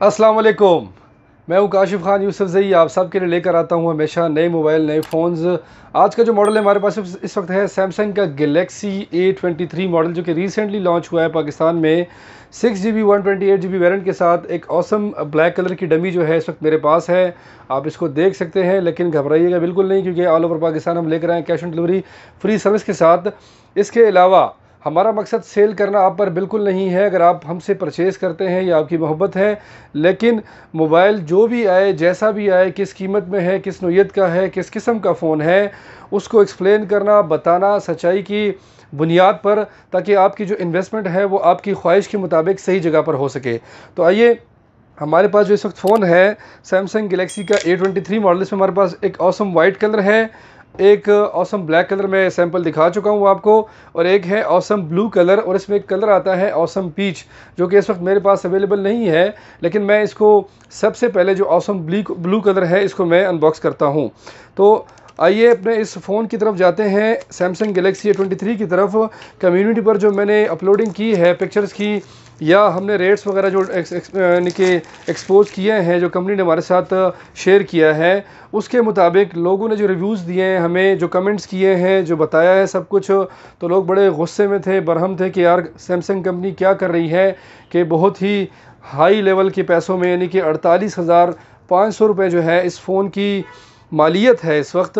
अस्सलाम वालेकुम मैं हूँ काशिफ खान, यूसुफ जई, आप सब के लिए लेकर आता हूँ हमेशा नए मोबाइल, नए फ़ोन्स। आज का जो मॉडल है हमारे पास इस वक्त है सैमसंग का Galaxy A twenty three model, जो कि रिसेंटली लॉन्च हुआ है पाकिस्तान में। Six G B one twenty eight G B variant के साथ एक औसम ब्लैक कलर की डमी जो है इस वक्त मेरे पास है। आप इसको देख सकते हैं, लेकिन घबराइएगा बिल्कुल नहीं, क्योंकि ऑल ओवर पाकिस्तान हम लेकर आए cash on delivery free service के साथ। इसके अलावा हमारा मकसद सेल करना आप पर बिल्कुल नहीं है, अगर आप हमसे परचेज़ करते हैं या आपकी मोहब्बत है, लेकिन मोबाइल जो भी आए, जैसा भी आए, किस कीमत में है, किस नोयत का है, किस किस्म का फ़ोन है, उसको एक्सप्लेन करना, बताना सच्चाई की बुनियाद पर, ताकि आपकी जो इन्वेस्टमेंट है, वो आपकी ख्वाहिश के मुताबिक सही जगह पर हो सके। तो आइए, हमारे पास जो इस वक्त फ़ोन है सैमसंग गलेक्सी का ए ट्वेंटी थ्री मॉडल इसमें हमारे पास एक ऑसम वाइट कलर है। एक ऑसम ब्लैक कलर में सैंपल दिखा चुका हूँ आपको, और एक है ऑसम ब्लू कलर और इसमें एक कलर आता है ऑसम पीच जो कि इस वक्त मेरे पास अवेलेबल नहीं है, लेकिन मैं इसको सबसे पहले जो ऑसम ब्लू ब्लू कलर है, इसको मैं अनबॉक्स करता हूँ। तो आइए अपने इस फ़ोन की तरफ़ जाते हैं Samsung Galaxy A twenty three की तरफ़। कम्युनिटी पर जो मैंने अपलोडिंग की है पिक्चर्स की या हमने रेट्स वगैरह जो यानी कि एक्सपोज किए हैं, जो कंपनी ने हमारे साथ शेयर किया है, उसके मुताबिक लोगों ने जो रिव्यूज़ दिए हैं, हमें जो कमेंट्स किए हैं, जो बताया है सब कुछ तो लोग बड़े गुस्से में थे, बरहम थे कि यार सैमसंग कंपनी क्या कर रही है कि बहुत ही हाई लेवल के पैसों में, यानी कि अड़तालीस हज़ार पाँच सौ रुपये जो है इस फ़ोन की मालियत है इस वक्त,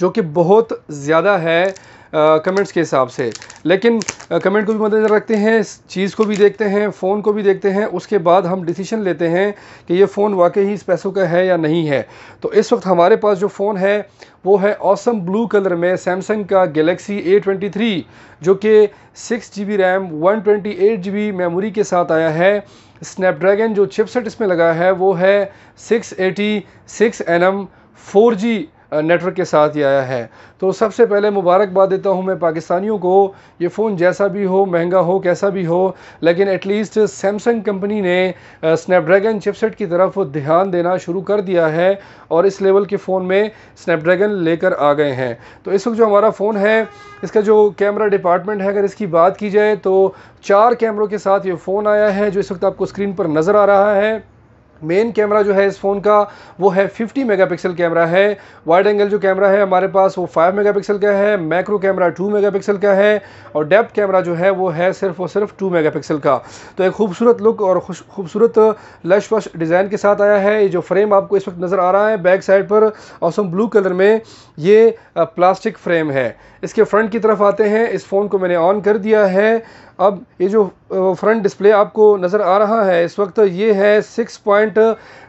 जो कि बहुत ज़्यादा है। कमेंट्स के हिसाब से। लेकिन कमेंट को भी मद्देनज़र रखते हैं चीज़ को भी देखते हैं फ़ोन को भी देखते हैं, उसके बाद हम डिसीशन लेते हैं कि ये फ़ोन वाकई ही इस पैसों का है या नहीं है। तो इस वक्त हमारे पास जो फ़ोन है, वो है ऑसम ब्लू कलर में सैमसंग का गलेक्सी ए ट्वेंटी थ्री जो कि six G B RAM one twenty eight G B memory के साथ आया है। स्नैपड्रैगन जो चिपसेट इसमें लगा है, वो है six eighty six N M four G network के साथ ही आया है। तो सबसे पहले मुबारकबाद देता हूँ मैं पाकिस्तानियों को। ये फ़ोन जैसा भी हो, महँगा हो, कैसा भी हो, लेकिन एटलीस्ट सैमसंग कंपनी ने स्नैपड्रैगन चिपसेट की तरफ़ ध्यान देना शुरू कर दिया है और इस लेवल के फ़ोन में स्नैपड्रैगन लेकर आ गए हैं। तो इस वक्त जो हमारा फ़ोन है, इसका जो कैमरा डिपार्टमेंट है, अगर इसकी बात की जाए तो चार कैमरों के साथ ये फ़ोन आया है, जो इस वक्त आपको स्क्रीन पर नज़र आ रहा है। मेन कैमरा जो है इस फ़ोन का, वो है 50 मेगापिक्सल कैमरा है। वाइड एंगल जो कैमरा है, हमारे पास वो 5 मेगापिक्सल का है मैक्रो कैमरा 2 मेगापिक्सल का है, और डेप्थ कैमरा जो है, वो है सिर्फ़ और सिर्फ़ 2 मेगापिक्सल का। तो एक खूबसूरत लुक और खूबसूरत लश वश डिज़ाइन के साथ आया है। ये जो फ्रेम आपको इस वक्त नज़र आ रहा है बैक साइड पर औसम ब्लू कलर में, ये प्लास्टिक फ्रेम है। इसके फ्रंट की तरफ़ आते हैं। इस फ़ोन को मैंने ऑन कर दिया है। अब ये जो फ्रंट डिस्प्ले आपको नज़र आ रहा है, इस वक्त ये है six point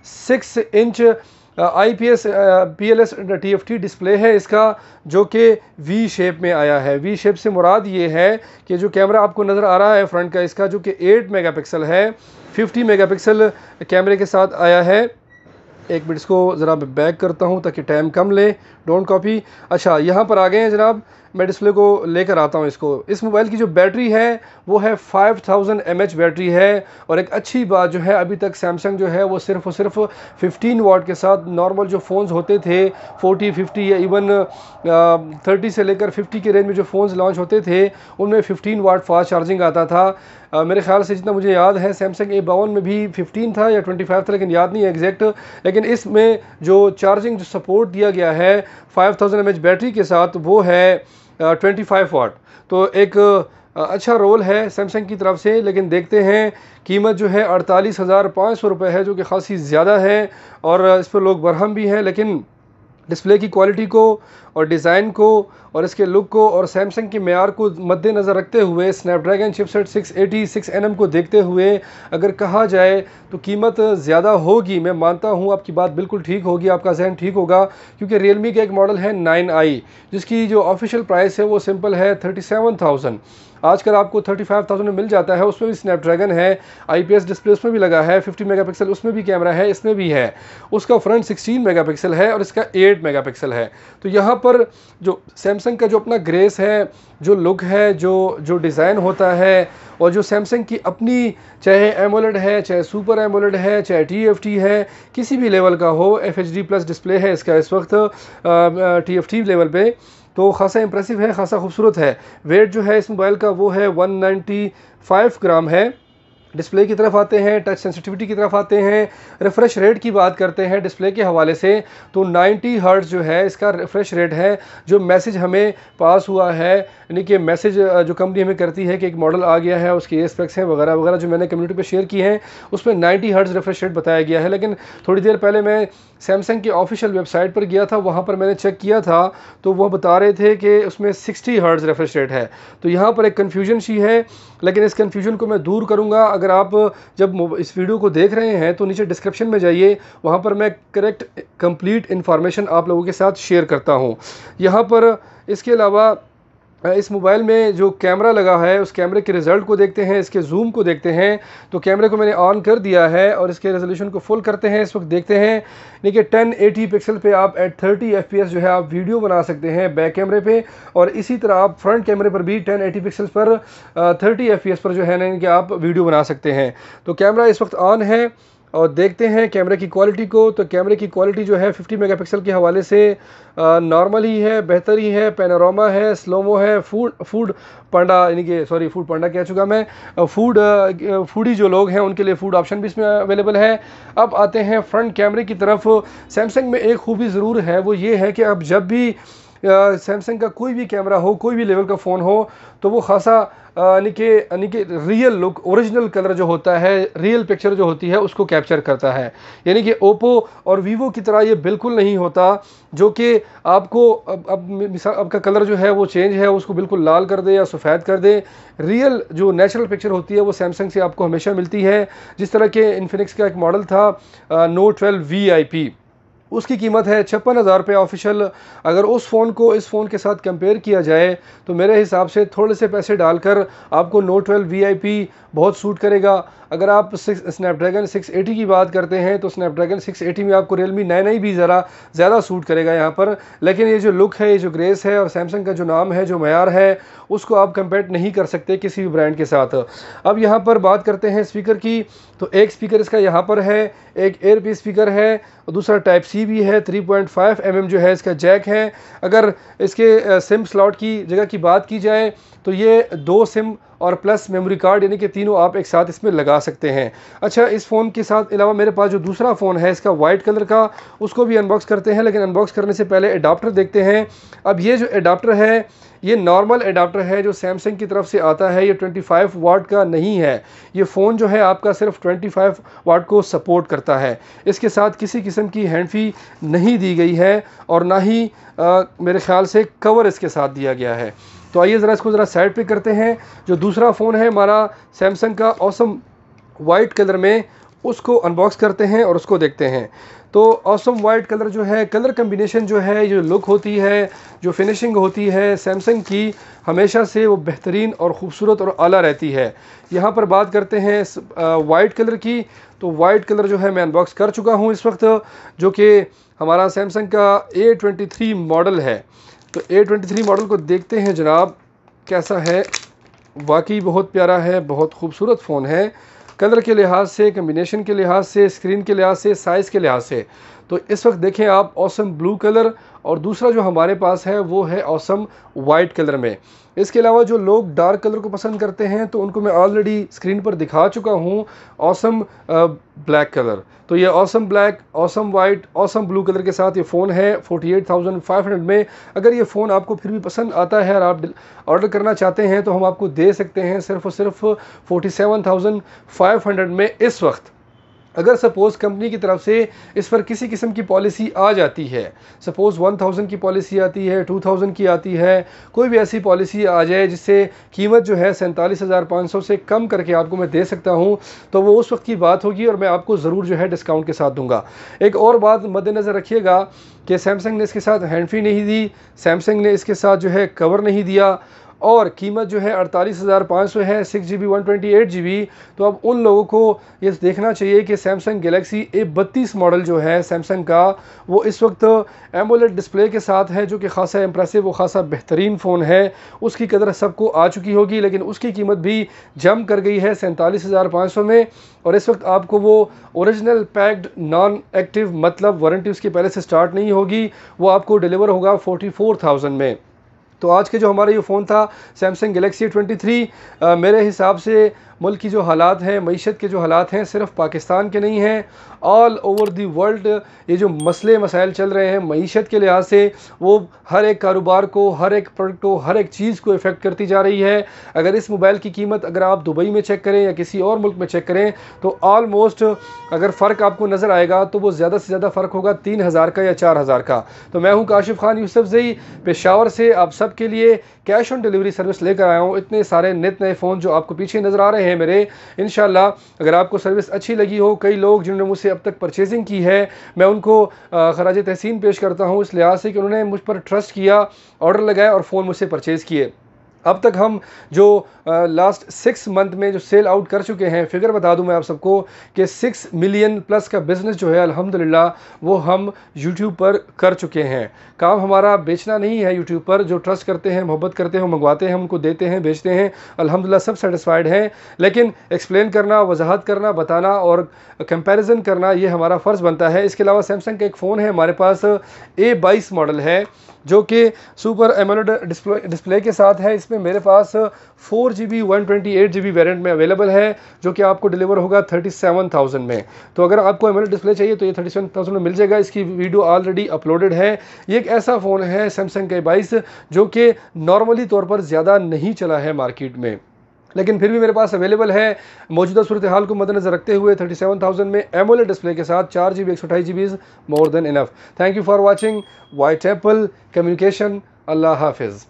six inch I P S P L S T F T display है इसका, जो कि वी शेप में आया है। वी शेप से मुराद ये है कि जो कैमरा आपको नज़र आ रहा है फ्रंट का, इसका जो कि 8 मेगापिक्सल है 50 मेगापिक्सल कैमरे के साथ आया है। एक मिनट इसको ज़रा बैक करता हूँ ताकि टाइम कम ले। Don't copy. अच्छा यहाँ पर आ गए हैं जनाब। मैं डिस्प्ले को लेकर आता हूँ इसको। इस मोबाइल की जो बैटरी है वो है 5000 थाउज़ेंड बैटरी है और एक अच्छी बात जो है अभी तक सैमसंग जो है वो सिर्फ़ और सिर्फ़ 15 वाट के साथ नॉर्मल जो फ़ोन्स होते थे 40 50 या इवन थर्टी से लेकर 50 के रेंज में जो फ़ोन्स लॉन्च होते थे उनमें 15 वाट फास्ट चार्जिंग आता था। आ, मेरे ख्याल से जितना मुझे याद है सैमसंग ए बावन में भी 15 था या 25 था लेकिन याद नहीं है एग्जैक्ट। लेकिन इसमें जो चार्जिंग जो सपोर्ट दिया गया है 5000 थाउज़ेंड एम बैटरी के साथ वो है ट्वेंटी फाइव वाट तो एक अच्छा रोल है सैमसंग की तरफ़ से, लेकिन देखते हैं, कीमत जो है अड़तालीस हज़ार पाँच सौ रुपये है, जो कि ख़ासी ज़्यादा है, और इस पर लोग बरहम भी हैं, लेकिन डिस्प्ले की क्वालिटी को और डिज़ाइन को और इसके लुक को और सैमसंग के मैार को मद्देनज़र रखते हुए स्नैपड्रैगन चिपसेट 680 6nm को देखते हुए अगर कहा जाए तो कीमत ज़्यादा होगी। मैं मानता हूँ आपकी बात बिल्कुल ठीक होगी आपका जहन ठीक होगा क्योंकि रियलमी का एक मॉडल है 9i जिसकी जो ऑफिशियल प्राइस है वो सिंपल है थर्टी आजकल आपको 35,000 में मिल जाता है उसमें भी स्नैपड्रैगन है आईपीएस डिस्प्ले उसमें भी लगा है 50 मेगापिक्सल उसमें भी कैमरा है इसमें भी है। उसका फ्रंट 16 मेगापिक्सल है और इसका 8 मेगापिक्सल है। तो यहाँ पर जो सैमसंग का जो अपना ग्रेस है, जो लुक है, जो जो डिज़ाइन होता है, और जो सैमसंग की अपनी चाहे एमोलेड है, चाहे सुपर एमोलेड है, चाहे TFT है, किसी भी लेवल का हो एफ़ प्लस डिस्प्ले है इसका इस वक्त TFT लेवल पे तो खासा इंप्रेसिव है, खासा खूबसूरत है। वेट जो है इस मोबाइल का वो है 195 ग्राम है। डिस्प्ले की तरफ़ आते हैं टच सेंसिटिविटी की तरफ़ आते हैं रिफ़्रेश रेट की बात करते हैं डिस्प्ले के हवाले से तो 90 हर्ट्ज़ जो है, इसका रिफ़्रेश रेट है, जो मैसेज हमें पास हुआ है, यानी कि मैसेज जो कंपनी हमें करती है कि एक मॉडल आ गया है, उसके एस्पेक्ट्स हैं, वगैरह वगैरह जो मैंने कम्युनिटी पर शेयर की हैं, उसमें नाइन्टी हर्ट्स रिफ्रेश रेट बताया गया है, लेकिन थोड़ी देर पहले मैं सैमसंग की ऑफिशियल वेबसाइट पर गया था, वहाँ पर मैंने चेक किया था तो वो बता रहे थे कि उसमें सिक्सटी हर्ट्ज़ रेफ्रेश रेट है। तो यहाँ पर एक कन्फ्यूज़न सी है, लेकिन इस कन्फ्यूज़न को मैं दूर करूँगा। अगर आप जब इस वीडियो को देख रहे हैं तो नीचे डिस्क्रिप्शन में जाइए, वहाँ पर मैं करेक्ट कंप्लीट इन्फॉर्मेशन आप लोगों के साथ शेयर करता हूँ। यहाँ पर इसके अलावा इस मोबाइल में जो कैमरा लगा है, उस कैमरे के रिज़ल्ट को देखते हैं, इसके जूम को देखते हैं तो कैमरे को मैंने ऑन कर दिया है और इसके रेजोल्यूशन को फुल करते हैं, इस वक्त देखते हैं। देखिए 1080 पिक्सल पे आप एट 30 एफ़ जो है, आप वीडियो बना सकते हैं बैक कैमरे पे और इसी तरह आप फ्रंट कैमरे पर भी 1080 पिक्सल पर थर्टी एफ़ पर जो है ना कि आप वीडियो बना सकते हैं। तो कैमरा इस वक्त ऑन है। और देखते हैं कैमरे की क्वालिटी को। तो कैमरे की क्वालिटी जो है 50 मेगापिक्सल के हवाले से नॉर्मल ही है बेहतर ही है पैनोरामा है स्लोमो है फ़ूड फ़ूड पंडा यानी कि सॉरी फ़ूड पंडा कह चुका मैं। फ़ूड फूडी जो लोग हैं, उनके लिए फ़ूड ऑप्शन भी इसमें अवेलेबल है। अब आते हैं फ्रंट कैमरे की तरफ़। सैमसंग में एक खूबी ज़रूर है, वो ये है कि अब जब भी सैमसंग का कोई भी कैमरा हो, कोई भी लेवल का फ़ोन हो तो वो खासा यानी कि यानी कि रियल लुक ओरिजिनल कलर जो होता है रियल पिक्चर जो होती है, उसको कैप्चर करता है। यानी कि ओप्पो और वीवो की तरह ये बिल्कुल नहीं होता, जो कि आपको, अब अब मिसाल आपका कलर जो है, वो चेंज है, उसको बिल्कुल लाल कर दे या सफ़ेद कर दे। रियल जो नेचुरल पिक्चर होती है, वो सैमसंग से आपको हमेशा मिलती है। जिस तरह के इन्फिनिक्स का एक मॉडल था note twelve V I P उसकी कीमत है छप्पन हज़ार रुपये ऑफिशियल। अगर उस फ़ोन को, इस फ़ोन के साथ कंपेयर किया जाए तो मेरे हिसाब से थोड़े से पैसे डालकर आपको नोट ट्वेल्व वी बहुत सूट करेगा। अगर आप सिक्स स्नैपड्रैगन 680 की बात करते हैं तो स्नैपड्रैगन 680 में आपको रियलमी नाइन आई भी ज़रा, ज़्यादा सूट करेगा यहाँ पर। लेकिन ये जो लुक है, ये जो ग्रेस है और सैमसंग का जो नाम है, जो मैार है, उसको आप कंपेयर नहीं कर सकते किसी भी ब्रांड के साथ। अब यहाँ पर बात करते हैं स्पीकर की तो एक स्पीकर इसका यहाँ पर है, एक एयर स्पीकर है दूसरा टाइप सी भी है 3.5 पॉइंट mm जो है, इसका जैक है। अगर इसके सिम स्लॉट की जगह की बात की जाए तो ये दो सिम और प्लस मेमोरी कार्ड यानी कि तीनों आप एक साथ इसमें लगा सकते हैं। अच्छा इस फ़ोन के साथ अलावा मेरे पास जो दूसरा फ़ोन है, इसका वाइट कलर का, उसको भी अनबॉक्स करते हैं, लेकिन अनबॉक्स करने से पहले अडाप्टर देखते हैं। अब ये जो अडाप्टर है ये नॉर्मल अडाप्टर है जो सैमसंग की तरफ़ से आता है। ये 25 वाट का नहीं है। ये फ़ोन जो है आपका सिर्फ़ 25 वाट को सपोर्ट करता है। इसके साथ किसी किस्म की हैंड फ़ी नहीं दी गई है और ना ही आ, मेरे ख्याल से कवर इसके साथ दिया गया है। तो आइए ज़रा इसको ज़रा साइड पे करते हैं। जो दूसरा फ़ोन है हमारा सैमसंग का औसम वाइट कलर में उसको अनबॉक्स करते हैं और उसको देखते हैं। तो औसम वाइट कलर जो है कलर कम्बिनेशन जो है जो लुक होती है, जो फिनिशिंग होती है सैमसंग की, हमेशा से वो बेहतरीन और ख़ूबसूरत और आला रहती है। यहाँ पर बात करते हैं वाइट कलर की। तो वाइट कलर जो है मैं अनबॉक्स कर चुका हूँ इस वक्त, जो कि हमारा सैमसंग का ए ट्वेंटी थ्री मॉडल है। तो ए ट्वेंटी थ्री मॉडल को देखते हैं जनाब, कैसा है? वाकई बहुत प्यारा है, बहुत खूबसूरत फ़ोन है। कलर के लिहाज से कम्बिनेशन के लिहाज से स्क्रीन के लिहाज से साइज़ के लिहाज से। तो इस वक्त देखें आप औसम ब्लू कलर और दूसरा जो हमारे पास है वो है औसम वाइट कलर में। इसके अलावा जो लोग डार्क कलर को पसंद करते हैं तो उनको मैं ऑलरेडी स्क्रीन पर दिखा चुका हूँ औसम ब्लैक कलर तो ये awesome black awesome white awesome blue colour के साथ ये फ़ोन है 48,500 में। अगर ये फ़ोन आपको फिर भी पसंद आता है और आप ऑर्डर करना चाहते हैं तो हम आपको दे सकते हैं सिर्फ़ और सिर्फ़ 47,500 में इस वक्त। अगर सपोज़ कंपनी की तरफ़ से इस पर किसी किस्म की पॉलिसी आ जाती है, सपोज़ वन थाउज़ेंड की पॉलिसी आती है, टू थाउज़ेंड की आती है, कोई भी ऐसी पॉलिसी आ जाए जिससे कीमत जो है सैंतालीस हज़ार पाँच सौ से कम करके आपको मैं दे सकता हूँ तो वो उस वक्त की बात होगी और मैं आपको ज़रूर जो है डिस्काउंट के साथ दूँगा। एक और बात मद्देनज़र रखिएगा कि सैमसंग ने इसके साथ हैंड फ्री नहीं दी, सैमसंग ने इसके साथ जो है कवर नहीं दिया और कीमत जो है अड़तालीस हज़ार पाँच सौ है six G B one twenty eight G B तो अब उन लोगों को ये देखना चाहिए कि सैमसंग गलेक्सी ए बत्तीस मॉडल जो है सैमसंग का, वो इस वक्त एमोलेट डिस्प्ले के साथ है, जो कि खासा इम्प्रेसिव वो खासा बेहतरीन फ़ोन है। उसकी कदर सबको आ चुकी होगी, लेकिन उसकी कीमत भी जम कर गई है सैंतालीस हज़ार पाँच सौ में। और इस वक्त आपको वो ओरिजिनल पैक्ड नॉन एक्टिव मतलब वारंटी उसकी पहले से स्टार्ट नहीं होगी, वो आपको डिलीवर होगा फोर्टी फोर थाउज़ेंड में। तो आज के जो हमारा ये फ़ोन था सैमसंग गलेक्सी ट्वेंटी थ्री मेरे हिसाब से मुल्क की जो हालात हैं, मीशत के जो हालात हैं, सिर्फ़ पाकिस्तान के नहीं हैं ऑल ओवर दी वर्ल्ड ये जो मसले मसाइल चल रहे हैं मीशत के लिहाज से, वो हर एक कारोबार को, हर एक प्रोडक्ट को, हर एक चीज़ को इफ़ेक्ट करती जा रही है। अगर इस मोबाइल की कीमत अगर आप दुबई में चेक करें या किसी और मुल्क में चेक करें तो ऑलमोस्ट अगर फ़र्क आपको नज़र आएगा तो वो ज़्यादा से ज़्यादा फ़र्क होगा तीन हज़ार का या चार हज़ार का। तो मैं हूँ काशिफ खान यूसुफ जई, पेशावर से आप सब के लिए कैश ऑन डिलीवरी सर्विस लेकर आया हूँ। इतने सारे नित नए फ़ोन जो आपको पीछे नज़र आ रहे हैं मेरे। इन अगर आपको सर्विस अच्छी लगी हो, कई लोग जिन्होंने मुझसे अब तक परचेजिंग की है, मैं उनको खराज तहसीन पेश करता हूँ। इस लिहाज से कि उन्होंने मुझ पर ट्रस्ट किया ऑर्डर लगाया और फ़ोन मुझसे परचेज़ किए। अब तक हम जो लास्ट सिक्स मंथ में जो सेल आउट कर चुके हैं फिगर बता दूँ मैं आप सबको कि सिक्स मिलियन प्लस का बिज़नेस जो है अल्हम्दुलिल्लाह वो हम यूट्यूब पर कर चुके हैं। काम हमारा बेचना नहीं है यूट्यूब पर। जो ट्रस्ट करते हैं, मोहब्बत करते हैं मंगवाते हैं उनको देते हैं, बेचते हैं अलहमदिल्ला सब सेटिस्फाइड हैं। लेकिन एक्सप्लेन करना, वजाहत करना, बताना और कंपेरिज़न करना, ये हमारा फ़र्ज़ बनता है। इसके अलावा सैमसंग का एक फ़ोन है, हमारे पास ए बाईस मॉडल है, जो कि सुपर एमोलेड डिस्प्ले के साथ है। इसमें मेरे पास four G B one twenty, eight G B variant में अवेलेबल है, जो कि आपको डिलीवर होगा थर्टी सेवन थाउज़ेंड में। तो अगर आपको एमोलेड डिस्प्ले चाहिए तो ये थर्टी सेवन थाउज़ेंड में मिल जाएगा। इसकी वीडियो ऑलरेडी अपलोडेड है। ये एक ऐसा फ़ोन है सैमसंग के बाईस जो कि नॉर्मली तौर पर ज़्यादा नहीं चला है मार्केट में। लेकिन फिर भी मेरे पास अवेलेबल है। मौजूदा सूरत हाल को मद्देनजर रखते हुए थर्टी सेवन थाउज़ेंड में एमोले डिस्प्ले के साथ चार जी बी एक सौ अठाई G B more than enough thank you for watching White Apple Communication अल्लाह हाफिज़।